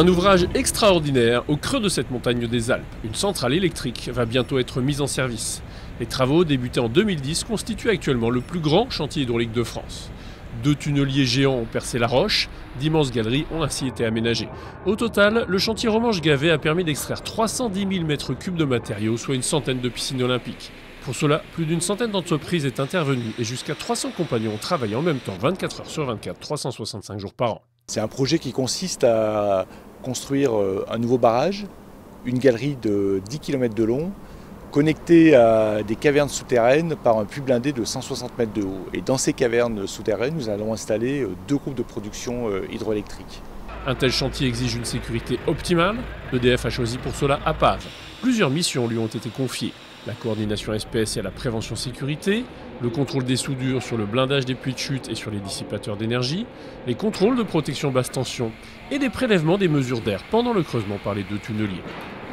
Un ouvrage extraordinaire au creux de cette montagne des Alpes. Une centrale électrique va bientôt être mise en service. Les travaux débutés en 2010 constituent actuellement le plus grand chantier hydraulique de France. Deux tunneliers géants ont percé la roche, d'immenses galeries ont ainsi été aménagées. Au total, le chantier Romanche-Gavet a permis d'extraire 310 000 m3 de matériaux, soit une centaine de piscines olympiques. Pour cela, plus d'une centaine d'entreprises est intervenue et jusqu'à 300 compagnons ont travaillé en même temps 24 heures sur 24, 365 jours par an. C'est un projet qui consiste à construire euh, un nouveau barrage, une galerie de 10 km de long, connectée à des cavernes souterraines par un puits blindé de 160 mètres de haut. Et dans ces cavernes souterraines, nous allons installer euh, deux groupes de production euh, hydroélectrique. Un tel chantier exige une sécurité optimale. EDF a choisi pour cela APAV. Plusieurs missions lui ont été confiées la coordination SPS et la prévention sécurité, le contrôle des soudures sur le blindage des puits de chute et sur les dissipateurs d'énergie, les contrôles de protection basse tension et des prélèvements des mesures d'air pendant le creusement par les deux tunneliers.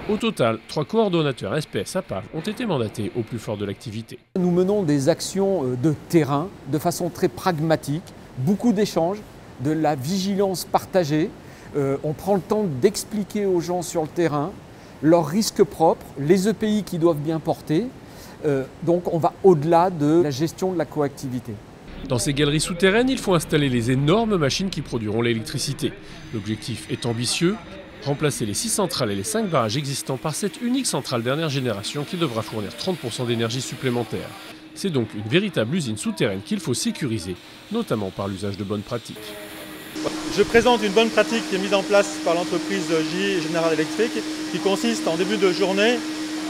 Au total, trois coordonnateurs SPS APAV ont été mandatés au plus fort de l'activité. Nous menons des actions euh, de terrain de façon très pragmatique, beaucoup d'échanges, de la vigilance partagée. Euh, on prend le temps d'expliquer aux gens sur le terrain leurs risques propres, les EPI qui doivent bien porter. Euh, donc on va au-delà de la gestion de la coactivité. Dans ces galeries souterraines, il faut installer les énormes machines qui produiront l'électricité. L'objectif est ambitieux, remplacer les 6 centrales et les 5 barrages existants par cette unique centrale dernière génération qui devra fournir 30% d'énergie supplémentaire. C'est donc une véritable usine souterraine qu'il faut sécuriser, notamment par l'usage de bonnes pratiques. Je présente une bonne pratique qui est mise en place par l'entreprise J General Electric qui consiste en début de journée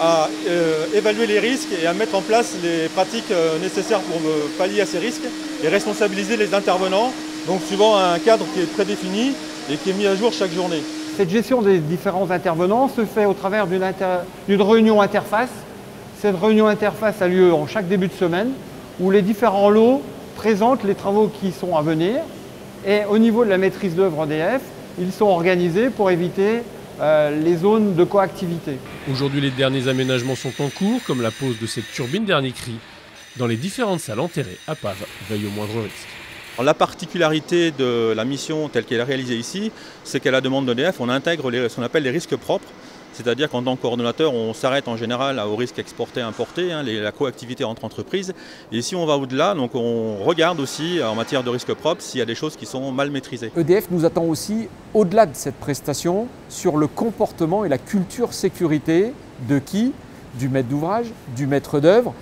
à euh, évaluer les risques et à mettre en place les pratiques euh, nécessaires pour pallier à ces risques et responsabiliser les intervenants, donc suivant un cadre qui est prédéfini et qui est mis à jour chaque journée. Cette gestion des différents intervenants se fait au travers d'une réunion interface. Cette réunion interface a lieu en chaque début de semaine où les différents lots présentent les travaux qui sont à venir et au niveau de la maîtrise d'œuvre EDF, ils sont organisés pour éviter euh, les zones de coactivité. Aujourd'hui, les derniers aménagements sont en cours, comme la pose de cette turbine dernier cri. Dans les différentes salles enterrées, APAV veille au moindre risque. La particularité de la mission telle qu'elle est réalisée ici, c'est qu'à la demande d'EDF, on intègre ce qu'on appelle les risques propres. C'est-à-dire qu'en tant que coordonnateur, on s'arrête en général au risque exporté-importé, hein, la coactivité entre entreprises. Et si on va au-delà, donc on regarde aussi en matière de risque propre s'il y a des choses qui sont mal maîtrisées. EDF nous attend aussi, au-delà de cette prestation, sur le comportement et la culture sécurité de qui? Du maître d'ouvrage, du maître d'œuvre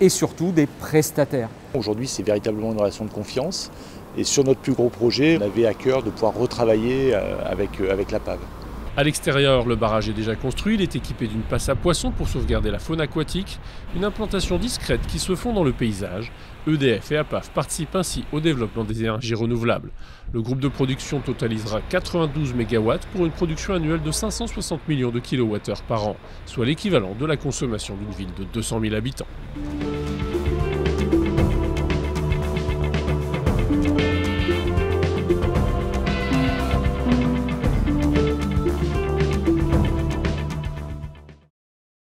et surtout des prestataires. Aujourd'hui, c'est véritablement une relation de confiance. Et sur notre plus gros projet, on avait à cœur de pouvoir retravailler euh, avec, euh, avec la PAV. À l'extérieur, le barrage est déjà construit, il est équipé d'une passe à poissons pour sauvegarder la faune aquatique, une implantation discrète qui se fond dans le paysage. EDF et APAF participent ainsi au développement des énergies renouvelables. Le groupe de production totalisera 92 MW pour une production annuelle de 560 millions de kWh par an, soit l'équivalent de la consommation d'une ville de 200 000 habitants.